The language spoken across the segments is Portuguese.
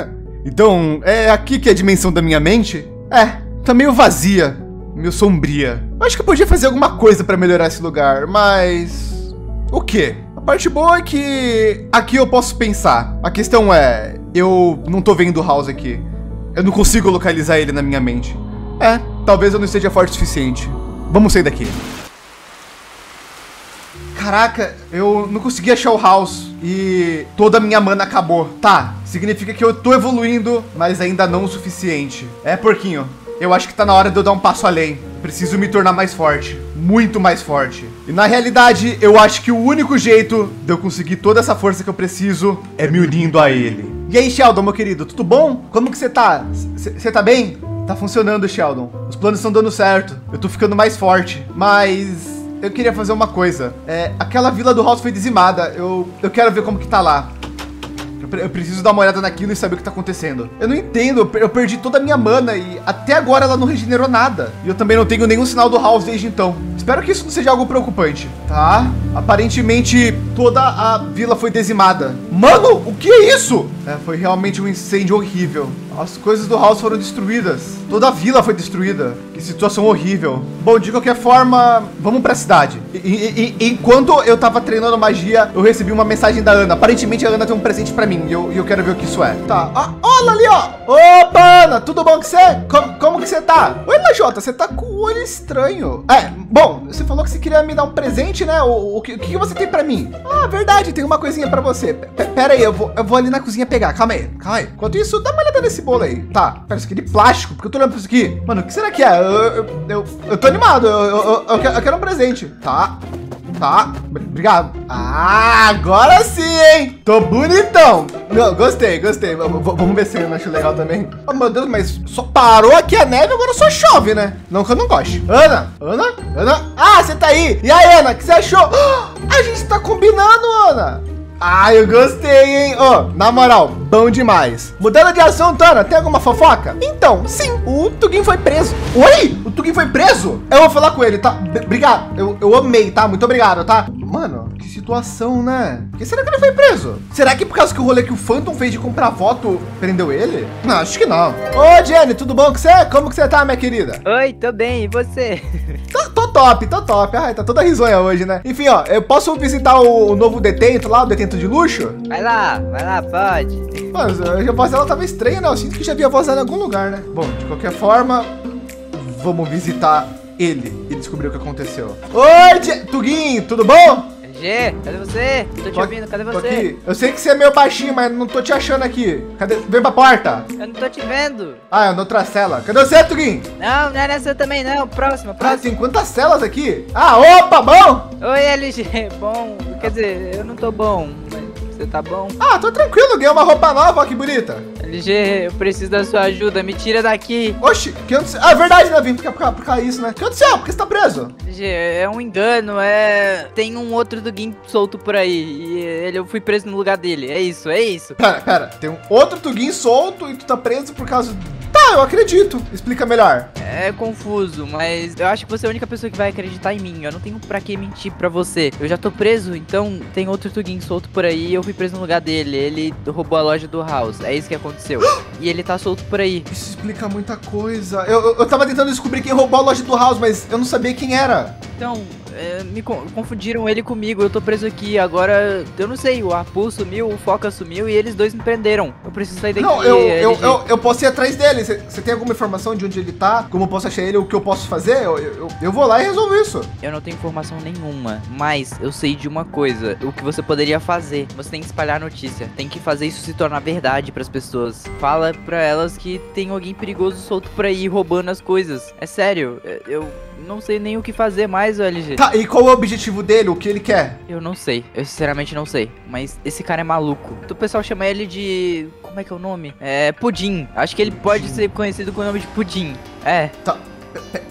então, é aqui que é a dimensão da minha mente? É, tá meio vazia, meio sombria. Acho que eu podia fazer alguma coisa para melhorar esse lugar, mas. O quê? A parte boa é que aqui eu posso pensar. A questão é, eu não tô vendo o House aqui. Eu não consigo localizar ele na minha mente. É, talvez eu não esteja forte o suficiente. Vamos sair daqui. Caraca, eu não consegui achar o House e toda a minha mana acabou. Tá, significa que eu tô evoluindo, mas ainda não o suficiente. É, porquinho, eu acho que tá na hora de eu dar um passo além. Preciso me tornar mais forte, muito mais forte. E na realidade, eu acho que o único jeito de eu conseguir toda essa força que eu preciso é me unindo a ele. E aí, Sheldon, meu querido, tudo bom? Como que você tá? Você tá bem? Tá funcionando, Sheldon. Os planos estão dando certo. Eu tô ficando mais forte. Mas eu queria fazer uma coisa. É, aquela vila do House foi dizimada. Eu, eu quero ver como que tá lá. Eu preciso dar uma olhada naquilo e saber o que tá acontecendo. Eu não entendo, eu perdi toda a minha mana e até agora ela não regenerou nada. E eu também não tenho nenhum sinal do House desde então. Espero que isso não seja algo preocupante. Tá? Aparentemente toda a vila foi dizimada. Mano, o que é isso? É, foi realmente um incêndio horrível. As coisas do House foram destruídas. Toda a vila foi destruída. Que situação horrível. Bom, de qualquer forma, vamos pra cidade. E, e, e, enquanto eu tava treinando magia, eu recebi uma mensagem da Ana. Aparentemente a Ana tem um presente pra mim. E eu, eu quero ver o que isso é. Tá. Ah, olha ali, ó. Opa, Ana, tudo bom com você? Como, como que você tá? Oi, Lajota, você tá com o olho estranho. É, bom, você falou que você queria me dar um presente, né? O, o, que, o que você tem pra mim? Ah, verdade, tem uma coisinha pra você. P pera aí, eu vou, eu vou ali na cozinha pegar. Calma aí, calma aí. Enquanto isso, dá uma olhada nesse bolo aí. Tá, pera, isso aqui de plástico, porque eu tô olhando pra isso aqui. Mano, o que será que é? Eu, eu, eu, tô animado, eu, eu, eu quero um presente. Tá, Tá, obrigado. Ah, agora sim, hein? Tô bonitão. Não, gostei, gostei. V vamos ver se eu acho legal também. Oh, meu Deus, mas só parou aqui a neve, agora só chove, né? Não que eu não goste. Ana, Ana, Ana. Ah, você tá aí. E aí, Ana, o que você achou? a gente tá combinando, Ana. Ah, eu gostei, hein? Ó, oh, na moral, bom demais. Mudando de assunto, Ana, tem alguma fofoca? Então, sim, o Tugin foi preso. Oi? O Tugin foi preso? Eu vou falar com ele, tá? Obrigado. Eu, eu amei, tá? Muito obrigado, tá? Mano, que situação, né? Por que será que ele foi preso? Será que por causa que o rolê que o Phantom fez de comprar voto prendeu ele? Não, acho que não. Ô, Jenny, tudo bom com você? Como que você tá, minha querida? Oi, tô bem. E você? Tô top, tô top. Ai, tá toda risonha hoje, né? Enfim, ó, eu posso visitar o, o novo detento lá, o detento de luxo? Vai lá, vai lá, pode. Mas a voz dela tava estranha, né? Eu sinto que já vi a voz dela em algum lugar, né? Bom, de qualquer forma, vamos visitar ele e descobrir o que aconteceu. Oi, Tuguinho, tudo bom? G, cadê você? Tô te tô, ouvindo, cadê você? Aqui. Eu sei que você é meio baixinho, mas não tô te achando aqui. Cadê? Vem pra porta. Eu não tô te vendo. Ah, é na outra cela. Cadê você, Tuguin? Não, não é nessa também não. Próxima, próxima. Ah, tem quantas celas aqui? Ah, opa, bom? Oi, LG. Bom, quer dizer, eu não tô bom, mas... Você tá bom? Ah, tô tranquilo, ganhei uma roupa nova, ó, que bonita. LG, eu preciso da sua ajuda, me tira daqui. Oxi, que aconteceu? Ah, é verdade, né, Vim? Por, por, por isso, né? O que aconteceu? Por que você tá preso? LG, é um engano, é... Tem um outro do solto por aí, e ele, eu fui preso no lugar dele, é isso, é isso. Pera, pera, tem um outro Tugin solto e tu tá preso por causa Tá, eu acredito. Explica melhor. É confuso, mas eu acho que você é a única pessoa que vai acreditar em mim. Eu não tenho pra que mentir pra você. Eu já tô preso, então tem outro Tugin solto por aí e eu fui preso no lugar dele. Ele roubou a loja do House. É isso que aconteceu. e ele tá solto por aí. Isso explica muita coisa. Eu, eu, eu tava tentando descobrir quem roubou a loja do House, mas eu não sabia quem era. Então, é, me confundiram ele comigo, eu tô preso aqui. Agora, eu não sei, o Apu sumiu, o Foca sumiu e eles dois me prenderam. Eu preciso sair daqui. Não, eu, eu, eu, eu, posso ir atrás dele. Você tem alguma informação de onde ele tá? Como eu posso achar ele? O que eu posso fazer? Eu, eu, eu vou lá e resolvo isso. Eu não tenho informação nenhuma, mas eu sei de uma coisa. O que você poderia fazer. Você tem que espalhar a notícia. Tem que fazer isso se tornar verdade pras pessoas. Fala pra elas que tem alguém perigoso solto por aí roubando as coisas. É sério, eu não sei nem o que fazer mais, LG. Tá, e qual é o objetivo dele? O que ele quer? Eu não sei. Eu sinceramente não sei. Mas esse cara é maluco. O pessoal chama ele de. Como é que é o nome? É. Pudim. Acho que ele pode ser conhecido com o nome de Pudim. É. Tá.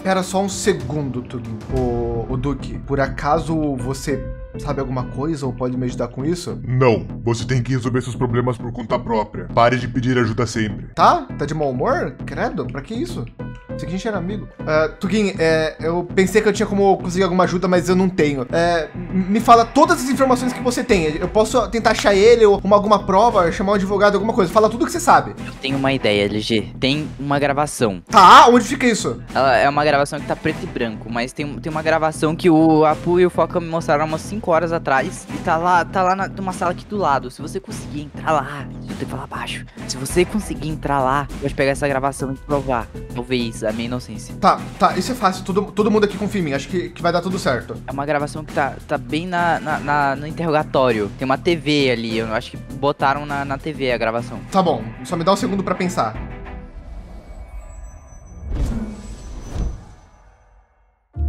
Pera só um segundo, Tugin. O, o Duque, por acaso você sabe alguma coisa ou pode me ajudar com isso? Não, você tem que resolver seus problemas por conta própria. Pare de pedir ajuda sempre. Tá? Tá de mau humor? Credo, pra que isso? Isso aqui a gente era amigo. Uh, Tugin, é, eu pensei que eu tinha como conseguir alguma ajuda, mas eu não tenho. É, me fala todas as informações que você tem. Eu posso tentar achar ele ou uma, alguma prova, chamar um advogado, alguma coisa. Fala tudo que você sabe. Eu tenho uma ideia, LG. Tem uma gravação. Tá, onde fica isso? Ela é uma gravação que tá preto e branco, mas tem, tem uma gravação que o Apu e o Foca me mostraram umas 5 horas atrás. E tá lá, tá lá na, numa sala aqui do lado. Se você conseguir entrar lá, eu tenho que falar baixo. Se você conseguir entrar lá, pode pegar essa gravação e provar. Talvez a minha inocência. Tá, tá, isso é fácil. Todo, todo mundo aqui confia em mim. Acho que, que vai dar tudo certo. É uma gravação que tá, tá bem na, na, na no interrogatório. Tem uma TV ali. Eu acho que botaram na, na TV a gravação. Tá bom, só me dá um segundo para pensar.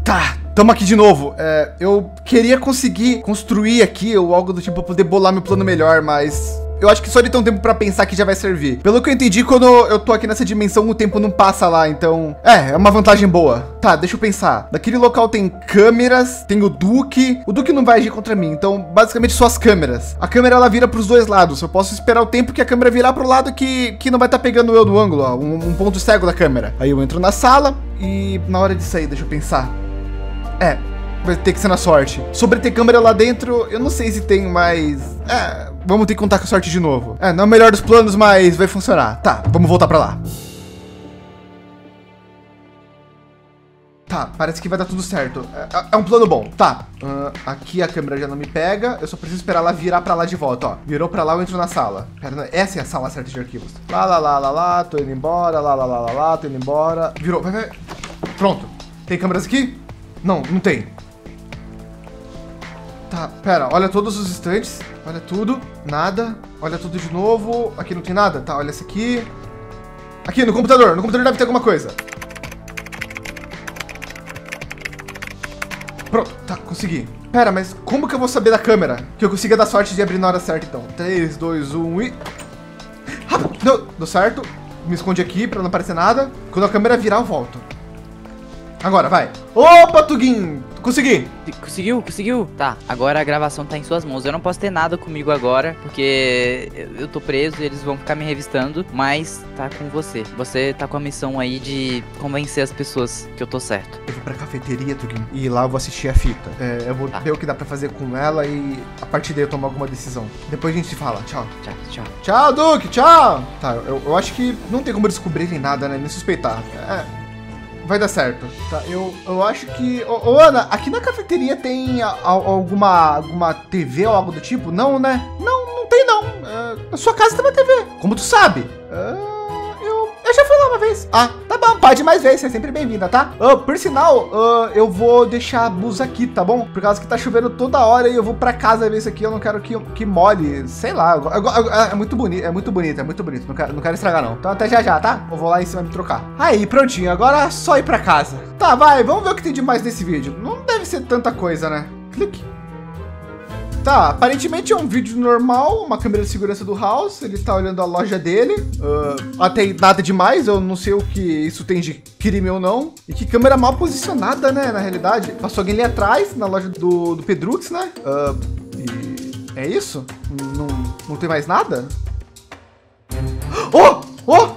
Tá, tamo aqui de novo. É, eu queria conseguir construir aqui ou algo do tipo pra poder bolar meu plano melhor, mas eu acho que só de ter um tempo para pensar que já vai servir. Pelo que eu entendi, quando eu tô aqui nessa dimensão, o tempo não passa lá, então... É, é uma vantagem boa. Tá, deixa eu pensar. Naquele local tem câmeras, tem o Duque. O Duque não vai agir contra mim, então basicamente só as câmeras. A câmera, ela vira pros dois lados. Eu posso esperar o tempo que a câmera virar pro lado que, que não vai estar tá pegando eu no ângulo, ó. Um, um ponto cego da câmera. Aí eu entro na sala e na hora de sair, deixa eu pensar. É, vai ter que ser na sorte. Sobre ter câmera lá dentro, eu não sei se tem mais... É, vamos ter que contar com a sorte de novo. É, não é o melhor dos planos, mas vai funcionar. Tá, vamos voltar pra lá. Tá, parece que vai dar tudo certo. É, é, é um plano bom. Tá, uh, aqui a câmera já não me pega. Eu só preciso esperar ela virar pra lá de volta, ó. Virou pra lá, eu entro na sala. Pera, essa é a sala certa de arquivos. Lá, lá, lá, lá, lá, tô indo embora. Lá, lá, lá, lá, lá, tô indo embora. Virou, vai, vai. Pronto. Tem câmeras aqui? Não, não tem. Tá, pera, olha todos os estantes. Olha tudo, nada. Olha tudo de novo. Aqui não tem nada? Tá, olha esse aqui. Aqui, no computador. No computador deve ter alguma coisa. Pronto, tá, consegui. Pera, mas como que eu vou saber da câmera? Que eu consiga dar sorte de abrir na hora certa, então. 3, 2, 1 e... Rápido! Deu, deu certo. Me esconde aqui pra não aparecer nada. Quando a câmera virar, eu volto. Agora, vai. Opa, Tugin! Consegui! Conseguiu? Conseguiu? Tá, agora a gravação tá em suas mãos. Eu não posso ter nada comigo agora, porque eu tô preso e eles vão ficar me revistando, mas tá com você. Você tá com a missão aí de convencer as pessoas que eu tô certo. Eu vou pra cafeteria, Tugin, e lá eu vou assistir a fita. É, eu vou tá. ver o que dá pra fazer com ela e a partir daí eu tomar alguma decisão. Depois a gente se fala. Tchau. Tchau, tchau. Tchau, Duke, tchau! Tá, eu, eu acho que não tem como descobrirem nada, né? Nem suspeitar. É vai dar certo. Tá, eu, eu acho que. Ô, ô Ana, aqui na cafeteria tem a, a, alguma, alguma TV ou algo do tipo? Não, né? Não, não tem não. Uh, na sua casa tem uma TV. Como tu sabe? Uh, eu já fui lá uma vez. Ah, tá bom, pode mais vezes, você é sempre bem-vinda, tá? Uh, por sinal, uh, eu vou deixar a blusa aqui, tá bom? Por causa que tá chovendo toda hora e eu vou pra casa ver isso aqui, eu não quero que, que molhe, sei lá. Eu, eu, eu, é muito bonito, é muito bonito, é muito bonito, não quero, não quero estragar não. Então até já já, tá? Eu vou lá em cima me trocar. Aí, prontinho, agora é só ir pra casa. Tá, vai, vamos ver o que tem de mais nesse vídeo. Não deve ser tanta coisa, né? Clique. Tá, aparentemente é um vídeo normal, uma câmera de segurança do House, ele tá olhando a loja dele. Uh, até nada demais, eu não sei o que isso tem de crime ou não. E que câmera mal posicionada, né, na realidade. Passou alguém ali atrás, na loja do, do Pedrux, né? Uh, e é isso? Não, não tem mais nada? Oh! Oh!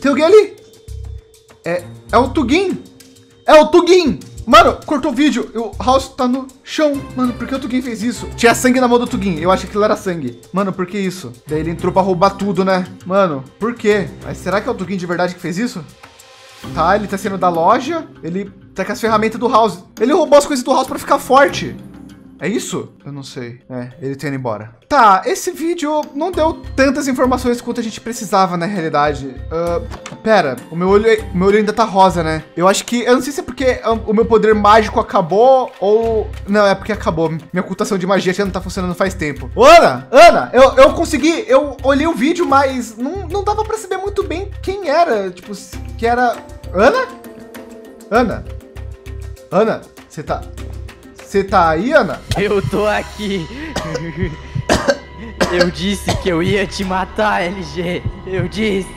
Tem alguém ali! É, é o Tugin! É o Tugin! Mano, cortou o vídeo. O House tá no chão. Mano, por que o Tugin fez isso? Tinha sangue na mão do Tugin. Eu acho que aquilo era sangue. Mano, por que isso? Daí ele entrou pra roubar tudo, né? Mano, por quê? Mas será que é o Tugin de verdade que fez isso? Tá, ele tá sendo da loja. Ele tá com as ferramentas do House. Ele roubou as coisas do House pra ficar forte. É isso? Eu não sei. É, ele tá embora. Tá, esse vídeo não deu tantas informações quanto a gente precisava na realidade. Uh, pera, o meu olho, o meu olho ainda tá rosa, né? Eu acho que, eu não sei se é porque o meu poder mágico acabou ou... Não, é porque acabou. Minha ocultação de magia já não tá funcionando faz tempo. Ana, Ana, eu, eu consegui, eu olhei o vídeo, mas não, não dava pra saber muito bem quem era. Tipo, que era... Ana? Ana? Ana, você tá... Você tá aí, Ana? Eu tô aqui. eu disse que eu ia te matar, LG. Eu disse.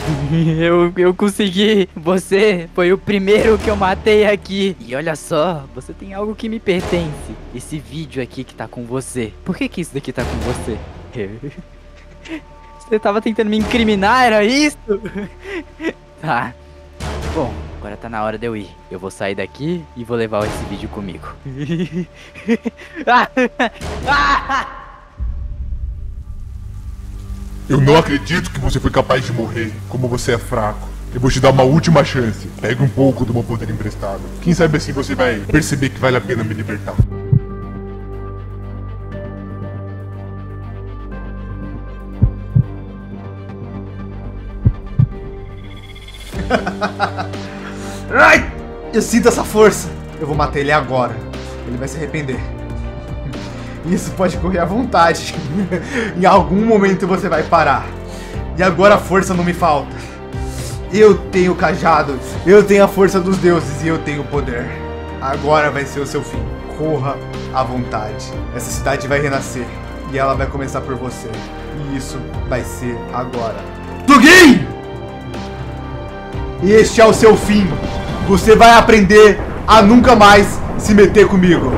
Eu, eu consegui. Você foi o primeiro que eu matei aqui. E olha só, você tem algo que me pertence. Esse vídeo aqui que tá com você. Por que que isso daqui tá com você? Você tava tentando me incriminar, era isso? tá. Bom, agora tá na hora de eu ir. Eu vou sair daqui e vou levar esse vídeo comigo. Eu não acredito que você foi capaz de morrer. Como você é fraco. Eu vou te dar uma última chance. Pega um pouco do meu poder emprestado. Quem sabe assim você vai perceber que vale a pena me libertar. Ai! Eu sinto essa força. Eu vou matar ele agora. Ele vai se arrepender. Isso pode correr à vontade. em algum momento você vai parar. E agora a força não me falta. Eu tenho o cajado, eu tenho a força dos deuses e eu tenho o poder. Agora vai ser o seu fim. Corra à vontade. Essa cidade vai renascer e ela vai começar por você. E isso vai ser agora. Tugin! Este é o seu fim. Você vai aprender a nunca mais se meter comigo.